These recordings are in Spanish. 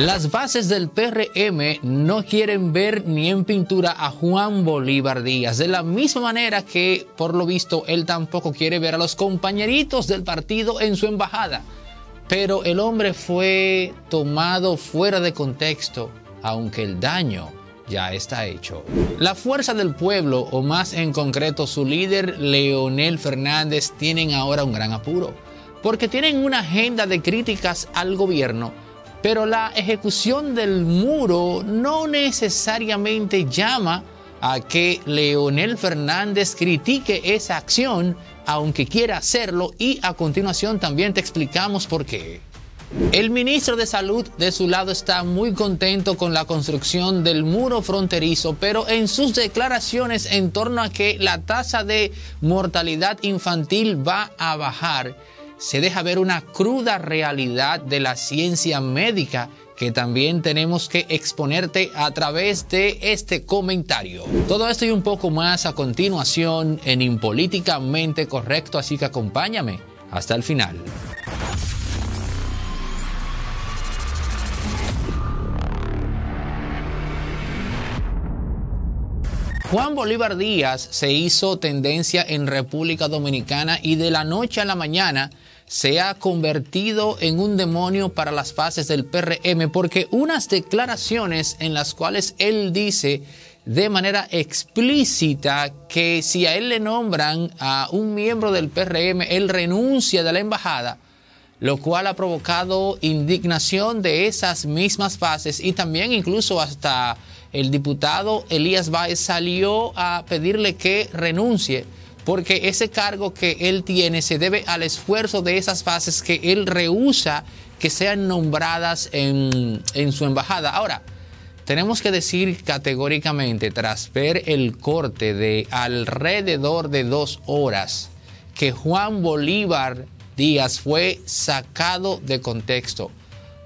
Las bases del PRM no quieren ver ni en pintura a Juan Bolívar Díaz, de la misma manera que, por lo visto, él tampoco quiere ver a los compañeritos del partido en su embajada. Pero el hombre fue tomado fuera de contexto, aunque el daño ya está hecho. La fuerza del pueblo, o más en concreto su líder Leonel Fernández, tienen ahora un gran apuro, porque tienen una agenda de críticas al gobierno pero la ejecución del muro no necesariamente llama a que Leonel Fernández critique esa acción, aunque quiera hacerlo, y a continuación también te explicamos por qué. El ministro de Salud de su lado está muy contento con la construcción del muro fronterizo, pero en sus declaraciones en torno a que la tasa de mortalidad infantil va a bajar, se deja ver una cruda realidad de la ciencia médica que también tenemos que exponerte a través de este comentario. Todo esto y un poco más a continuación en Impolíticamente Correcto, así que acompáñame hasta el final. Juan Bolívar Díaz se hizo tendencia en República Dominicana y de la noche a la mañana se ha convertido en un demonio para las fases del PRM porque unas declaraciones en las cuales él dice de manera explícita que si a él le nombran a un miembro del PRM, él renuncia de la embajada, lo cual ha provocado indignación de esas mismas fases. Y también incluso hasta el diputado Elías Báez salió a pedirle que renuncie porque ese cargo que él tiene se debe al esfuerzo de esas fases que él rehúsa que sean nombradas en, en su embajada. Ahora, tenemos que decir categóricamente, tras ver el corte de alrededor de dos horas, que Juan Bolívar Díaz fue sacado de contexto.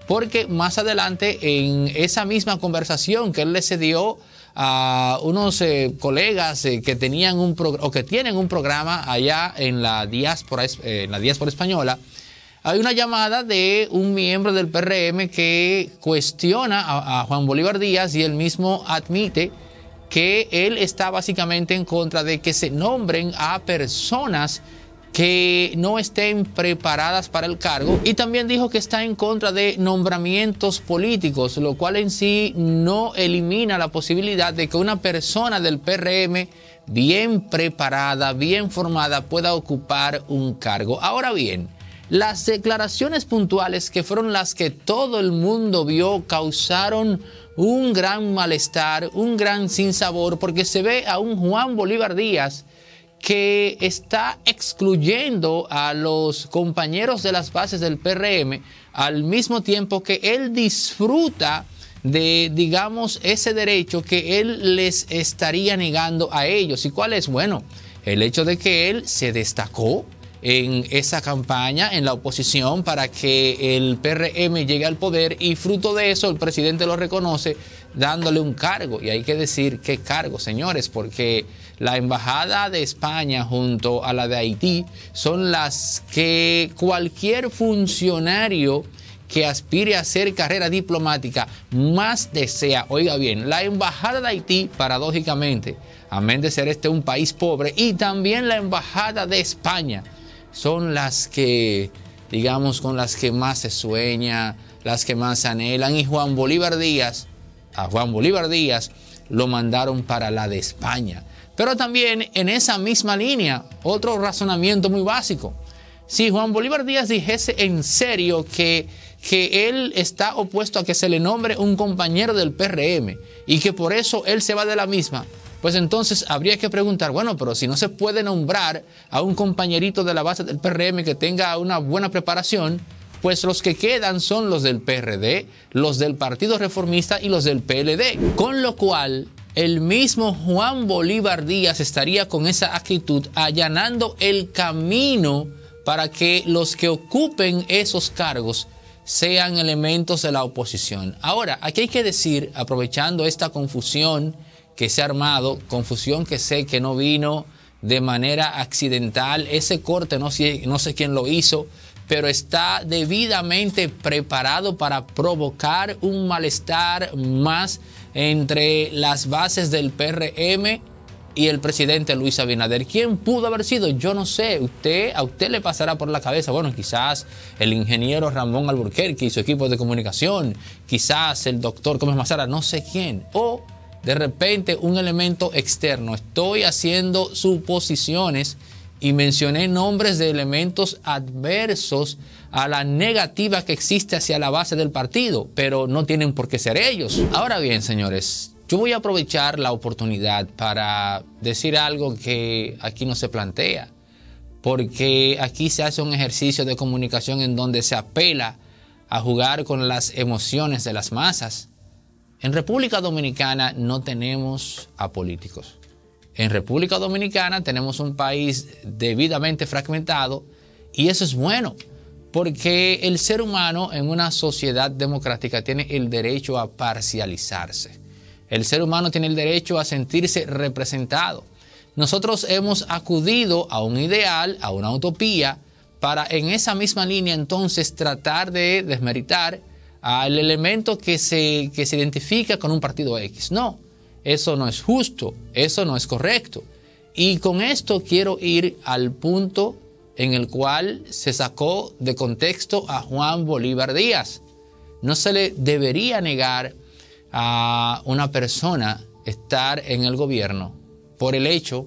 Porque más adelante, en esa misma conversación que él le cedió a unos eh, colegas eh, que tenían un o que tienen un programa allá en la diáspora, eh, en la diáspora española, hay una llamada de un miembro del PRM que cuestiona a, a Juan Bolívar Díaz y él mismo admite que él está básicamente en contra de que se nombren a personas que no estén preparadas para el cargo y también dijo que está en contra de nombramientos políticos, lo cual en sí no elimina la posibilidad de que una persona del PRM bien preparada, bien formada pueda ocupar un cargo. Ahora bien, las declaraciones puntuales que fueron las que todo el mundo vio causaron un gran malestar, un gran sinsabor, porque se ve a un Juan Bolívar Díaz que está excluyendo a los compañeros de las bases del PRM al mismo tiempo que él disfruta de, digamos, ese derecho que él les estaría negando a ellos. ¿Y cuál es? Bueno, el hecho de que él se destacó en esa campaña en la oposición para que el PRM llegue al poder y fruto de eso el presidente lo reconoce dándole un cargo. Y hay que decir qué cargo, señores, porque la Embajada de España junto a la de Haití son las que cualquier funcionario que aspire a hacer carrera diplomática más desea. Oiga bien, la Embajada de Haití, paradójicamente, amén de ser este un país pobre, y también la Embajada de España son las que, digamos, con las que más se sueña, las que más anhelan. Y Juan Bolívar Díaz, a Juan Bolívar Díaz, lo mandaron para la de España. Pero también en esa misma línea, otro razonamiento muy básico. Si Juan Bolívar Díaz dijese en serio que, que él está opuesto a que se le nombre un compañero del PRM y que por eso él se va de la misma, pues entonces habría que preguntar, bueno, pero si no se puede nombrar a un compañerito de la base del PRM que tenga una buena preparación, pues los que quedan son los del PRD, los del Partido Reformista y los del PLD. Con lo cual, el mismo Juan Bolívar Díaz estaría con esa actitud allanando el camino para que los que ocupen esos cargos sean elementos de la oposición. Ahora, aquí hay que decir, aprovechando esta confusión que se ha armado, confusión que sé que no vino de manera accidental, ese corte no sé, no sé quién lo hizo, pero está debidamente preparado para provocar un malestar más entre las bases del PRM y el presidente Luis Abinader. ¿Quién pudo haber sido? Yo no sé. Usted, a usted le pasará por la cabeza, bueno, quizás el ingeniero Ramón Alburquerque y su equipo de comunicación, quizás el doctor Gómez Mazara, no sé quién. O de repente un elemento externo. Estoy haciendo suposiciones y mencioné nombres de elementos adversos a la negativa que existe hacia la base del partido, pero no tienen por qué ser ellos. Ahora bien, señores, yo voy a aprovechar la oportunidad para decir algo que aquí no se plantea, porque aquí se hace un ejercicio de comunicación en donde se apela a jugar con las emociones de las masas. En República Dominicana no tenemos a políticos. En República Dominicana tenemos un país debidamente fragmentado y eso es bueno, porque el ser humano en una sociedad democrática tiene el derecho a parcializarse. El ser humano tiene el derecho a sentirse representado. Nosotros hemos acudido a un ideal, a una utopía, para en esa misma línea entonces tratar de desmeritar al elemento que se, que se identifica con un partido X. No, eso no es justo, eso no es correcto. Y con esto quiero ir al punto en el cual se sacó de contexto a Juan Bolívar Díaz. No se le debería negar a una persona estar en el gobierno por el hecho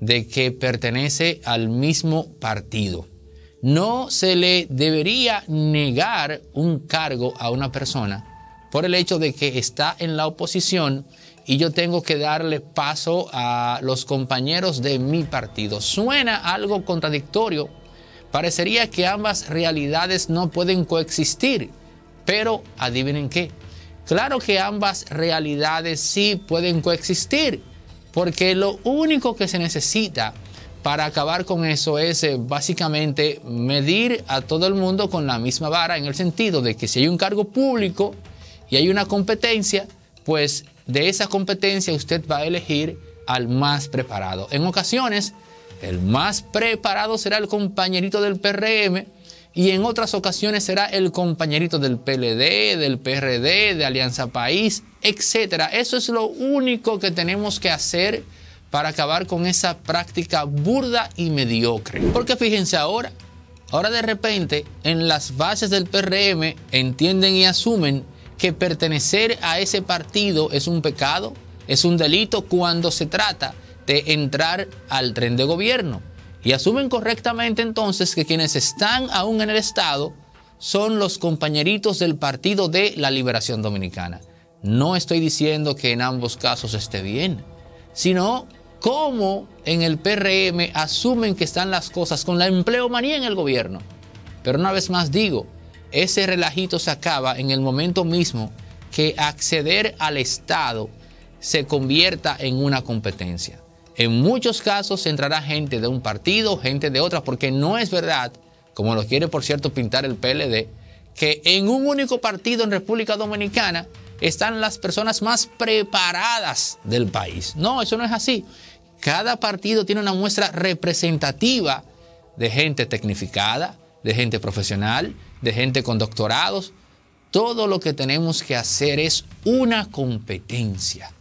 de que pertenece al mismo partido. No se le debería negar un cargo a una persona por el hecho de que está en la oposición y yo tengo que darle paso a los compañeros de mi partido. Suena algo contradictorio. Parecería que ambas realidades no pueden coexistir. Pero adivinen qué, Claro que ambas realidades sí pueden coexistir, porque lo único que se necesita para acabar con eso es eh, básicamente medir a todo el mundo con la misma vara en el sentido de que si hay un cargo público y hay una competencia, pues de esa competencia usted va a elegir al más preparado. En ocasiones, el más preparado será el compañerito del PRM y en otras ocasiones será el compañerito del PLD, del PRD, de Alianza País, etc. Eso es lo único que tenemos que hacer para acabar con esa práctica burda y mediocre. Porque fíjense ahora, ahora de repente en las bases del PRM entienden y asumen que pertenecer a ese partido es un pecado, es un delito cuando se trata de entrar al tren de gobierno. Y asumen correctamente entonces que quienes están aún en el Estado son los compañeritos del Partido de la Liberación Dominicana. No estoy diciendo que en ambos casos esté bien, sino cómo en el PRM asumen que están las cosas con la empleomanía en el gobierno. Pero una vez más digo, ese relajito se acaba en el momento mismo que acceder al Estado se convierta en una competencia. En muchos casos entrará gente de un partido, gente de otra, porque no es verdad, como lo quiere por cierto pintar el PLD, que en un único partido en República Dominicana están las personas más preparadas del país. No, eso no es así. Cada partido tiene una muestra representativa de gente tecnificada, de gente profesional, de gente con doctorados. Todo lo que tenemos que hacer es una competencia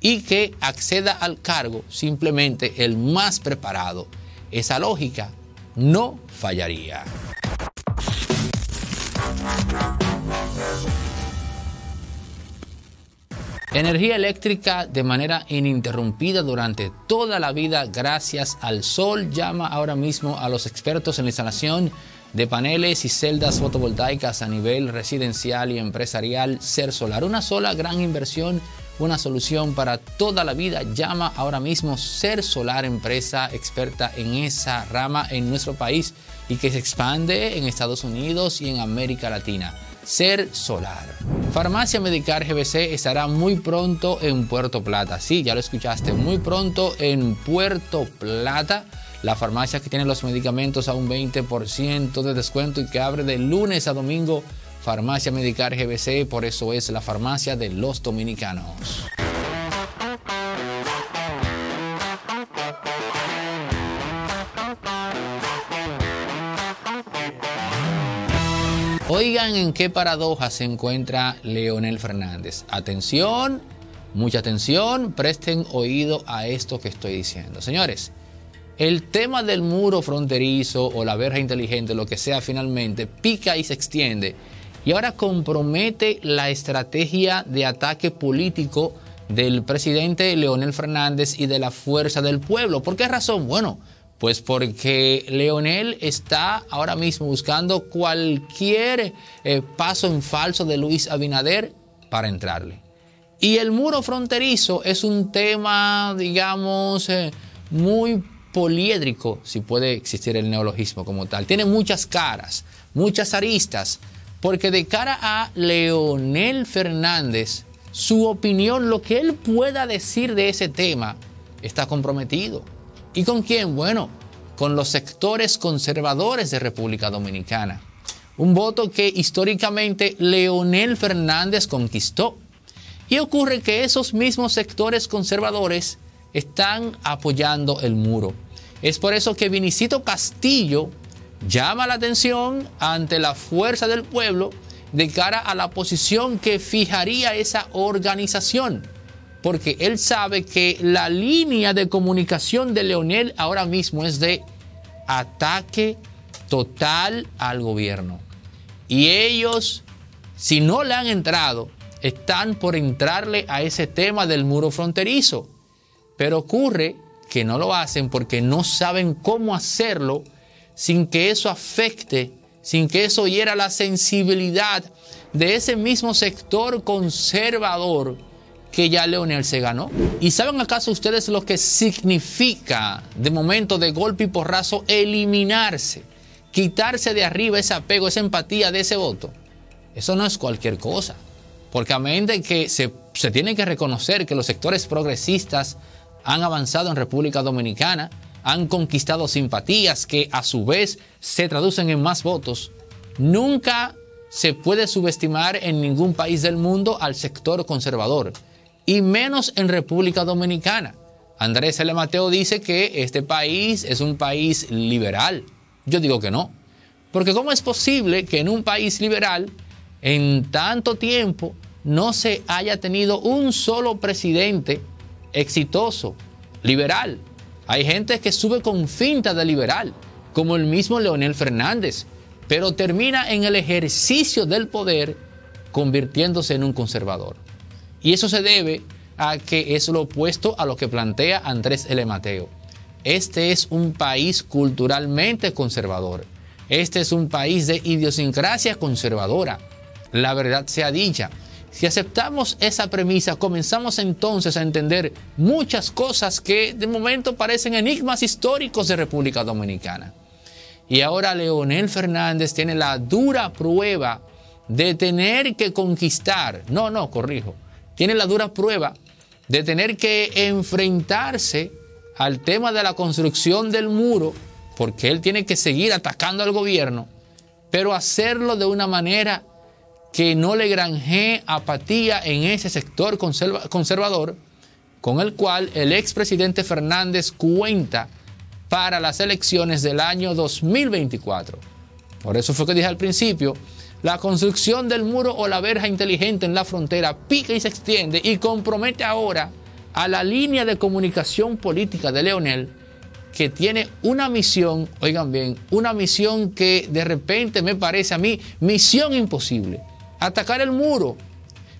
y que acceda al cargo simplemente el más preparado. Esa lógica no fallaría. Energía eléctrica de manera ininterrumpida durante toda la vida gracias al sol llama ahora mismo a los expertos en la instalación de paneles y celdas fotovoltaicas a nivel residencial y empresarial Ser Solar. Una sola gran inversión una solución para toda la vida. Llama ahora mismo Ser Solar, empresa experta en esa rama en nuestro país y que se expande en Estados Unidos y en América Latina. Ser Solar. Farmacia Medicar GBC estará muy pronto en Puerto Plata. Sí, ya lo escuchaste, muy pronto en Puerto Plata. La farmacia que tiene los medicamentos a un 20% de descuento y que abre de lunes a domingo Farmacia Medicar GBC, por eso es la farmacia de los dominicanos. Oigan en qué paradoja se encuentra Leonel Fernández. Atención, mucha atención, presten oído a esto que estoy diciendo. Señores, el tema del muro fronterizo o la verja inteligente, lo que sea finalmente, pica y se extiende y ahora compromete la estrategia de ataque político del presidente Leonel Fernández y de la fuerza del pueblo. ¿Por qué razón? Bueno, pues porque Leonel está ahora mismo buscando cualquier eh, paso en falso de Luis Abinader para entrarle. Y el muro fronterizo es un tema, digamos, eh, muy poliédrico, si puede existir el neologismo como tal. Tiene muchas caras, muchas aristas, porque de cara a Leonel Fernández, su opinión, lo que él pueda decir de ese tema, está comprometido. ¿Y con quién? Bueno, con los sectores conservadores de República Dominicana. Un voto que históricamente Leonel Fernández conquistó. Y ocurre que esos mismos sectores conservadores están apoyando el muro. Es por eso que Vinicito Castillo llama la atención ante la fuerza del pueblo de cara a la posición que fijaría esa organización porque él sabe que la línea de comunicación de Leonel ahora mismo es de ataque total al gobierno. Y ellos, si no le han entrado, están por entrarle a ese tema del muro fronterizo. Pero ocurre que no lo hacen porque no saben cómo hacerlo sin que eso afecte, sin que eso hiera la sensibilidad de ese mismo sector conservador que ya Leonel se ganó. ¿Y saben acaso ustedes lo que significa de momento de golpe y porrazo eliminarse, quitarse de arriba ese apego, esa empatía de ese voto? Eso no es cualquier cosa, porque a medida que se, se tiene que reconocer que los sectores progresistas han avanzado en República Dominicana, han conquistado simpatías que a su vez se traducen en más votos, nunca se puede subestimar en ningún país del mundo al sector conservador y menos en República Dominicana. Andrés L. Mateo dice que este país es un país liberal. Yo digo que no. Porque ¿cómo es posible que en un país liberal, en tanto tiempo, no se haya tenido un solo presidente exitoso, liberal? Hay gente que sube con finta de liberal, como el mismo Leonel Fernández, pero termina en el ejercicio del poder convirtiéndose en un conservador. Y eso se debe a que es lo opuesto a lo que plantea Andrés L. Mateo. Este es un país culturalmente conservador. Este es un país de idiosincrasia conservadora. La verdad sea dicha. Si aceptamos esa premisa, comenzamos entonces a entender muchas cosas que de momento parecen enigmas históricos de República Dominicana. Y ahora Leonel Fernández tiene la dura prueba de tener que conquistar, no, no, corrijo, tiene la dura prueba de tener que enfrentarse al tema de la construcción del muro, porque él tiene que seguir atacando al gobierno, pero hacerlo de una manera que no le granjee apatía en ese sector conservador con el cual el expresidente Fernández cuenta para las elecciones del año 2024. Por eso fue que dije al principio la construcción del muro o la verja inteligente en la frontera pica y se extiende y compromete ahora a la línea de comunicación política de Leonel, que tiene una misión, oigan bien, una misión que de repente me parece a mí misión imposible. Atacar el muro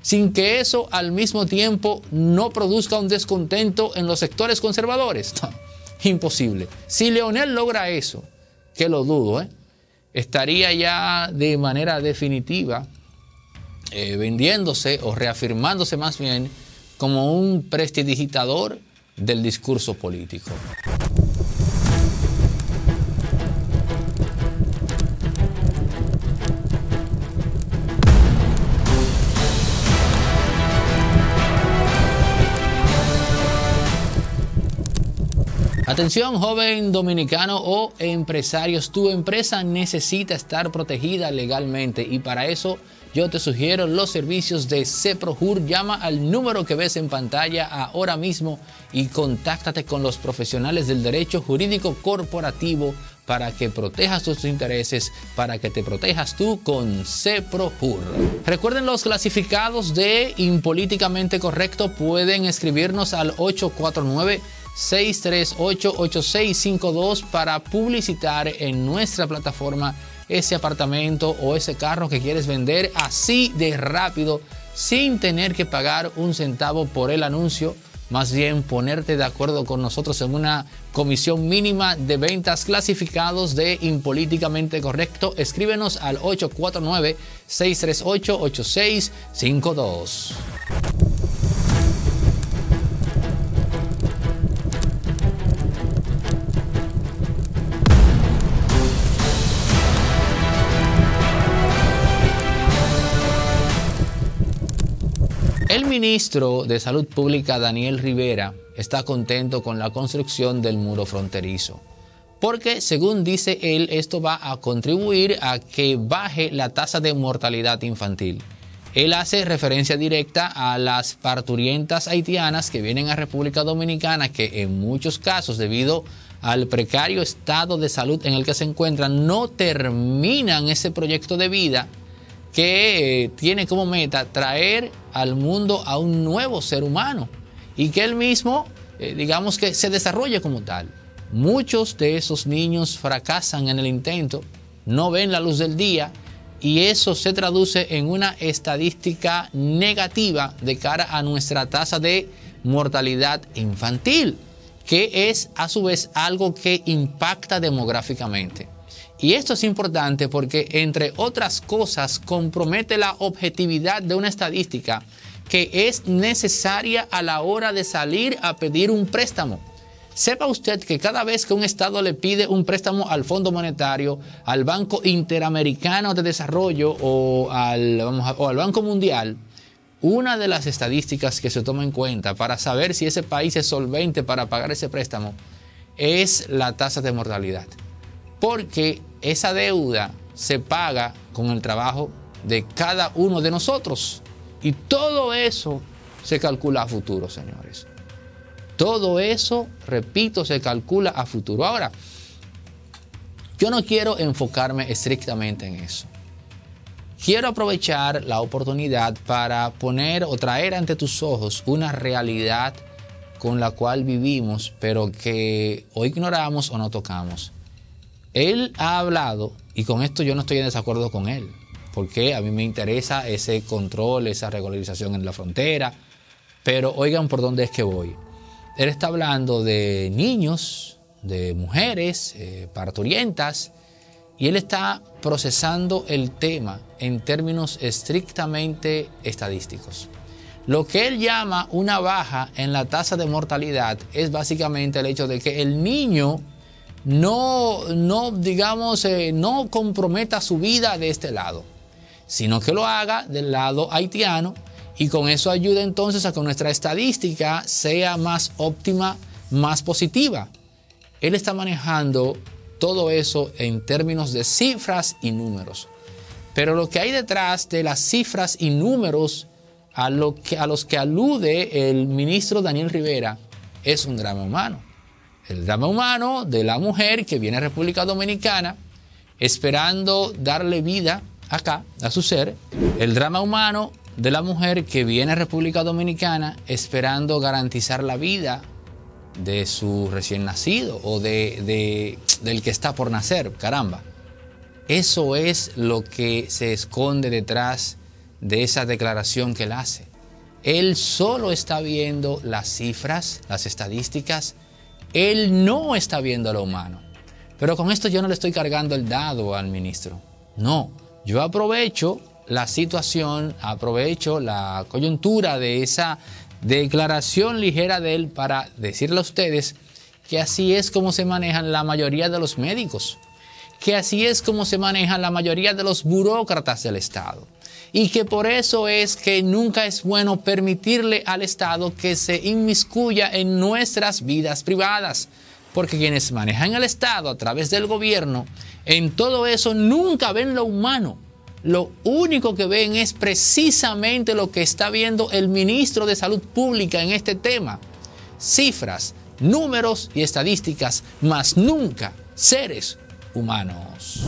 sin que eso al mismo tiempo no produzca un descontento en los sectores conservadores. imposible. Si Leonel logra eso, que lo dudo, ¿eh? estaría ya de manera definitiva eh, vendiéndose o reafirmándose más bien como un prestidigitador del discurso político. Atención joven dominicano o empresarios, tu empresa necesita estar protegida legalmente y para eso yo te sugiero los servicios de CEPROJUR. Llama al número que ves en pantalla ahora mismo y contáctate con los profesionales del derecho jurídico corporativo para que protejas tus intereses, para que te protejas tú con CEPROJUR. Recuerden los clasificados de Impolíticamente Correcto pueden escribirnos al 849 638-8652 para publicitar en nuestra plataforma ese apartamento o ese carro que quieres vender así de rápido sin tener que pagar un centavo por el anuncio más bien ponerte de acuerdo con nosotros en una comisión mínima de ventas clasificados de Impolíticamente Correcto. Escríbenos al 849-638-8652. El ministro de Salud Pública, Daniel Rivera, está contento con la construcción del muro fronterizo, porque según dice él, esto va a contribuir a que baje la tasa de mortalidad infantil. Él hace referencia directa a las parturientas haitianas que vienen a República Dominicana, que en muchos casos, debido al precario estado de salud en el que se encuentran, no terminan ese proyecto de vida que eh, tiene como meta traer al mundo a un nuevo ser humano y que él mismo, eh, digamos que se desarrolle como tal. Muchos de esos niños fracasan en el intento, no ven la luz del día y eso se traduce en una estadística negativa de cara a nuestra tasa de mortalidad infantil, que es a su vez algo que impacta demográficamente. Y esto es importante porque, entre otras cosas, compromete la objetividad de una estadística que es necesaria a la hora de salir a pedir un préstamo. Sepa usted que cada vez que un Estado le pide un préstamo al Fondo Monetario, al Banco Interamericano de Desarrollo o al, Banco Mundial, una de las estadísticas que se toma en cuenta para saber si ese país es solvente para pagar ese préstamo es la tasa de mortalidad. Porque esa deuda se paga con el trabajo de cada uno de nosotros. Y todo eso se calcula a futuro, señores. Todo eso, repito, se calcula a futuro. Ahora, yo no quiero enfocarme estrictamente en eso. Quiero aprovechar la oportunidad para poner o traer ante tus ojos una realidad con la cual vivimos, pero que o ignoramos o no tocamos. Él ha hablado, y con esto yo no estoy en desacuerdo con él, porque a mí me interesa ese control, esa regularización en la frontera, pero oigan por dónde es que voy. Él está hablando de niños, de mujeres, eh, parturientas, y él está procesando el tema en términos estrictamente estadísticos. Lo que él llama una baja en la tasa de mortalidad es básicamente el hecho de que el niño no, no digamos, eh, no comprometa su vida de este lado, sino que lo haga del lado haitiano y con eso ayuda entonces a que nuestra estadística sea más óptima, más positiva. Él está manejando todo eso en términos de cifras y números. Pero lo que hay detrás de las cifras y números a, lo que, a los que alude el ministro Daniel Rivera es un drama humano el drama humano de la mujer que viene a República Dominicana esperando darle vida acá a su ser, el drama humano de la mujer que viene a República Dominicana esperando garantizar la vida de su recién nacido o de, del que está por nacer, caramba. Eso es lo que se esconde detrás de esa declaración que él hace. Él solo está viendo las cifras, las estadísticas, él no está viendo lo humano. Pero con esto yo no le estoy cargando el dado al ministro. No, yo aprovecho la situación, aprovecho la coyuntura de esa declaración ligera de él para decirle a ustedes que así es como se manejan la mayoría de los médicos, que así es como se manejan la mayoría de los burócratas del Estado y que por eso es que nunca es bueno permitirle al Estado que se inmiscuya en nuestras vidas privadas. Porque quienes manejan el Estado a través del gobierno, en todo eso nunca ven lo humano. Lo único que ven es precisamente lo que está viendo el ministro de Salud Pública en este tema. Cifras, números y estadísticas, más nunca seres humanos.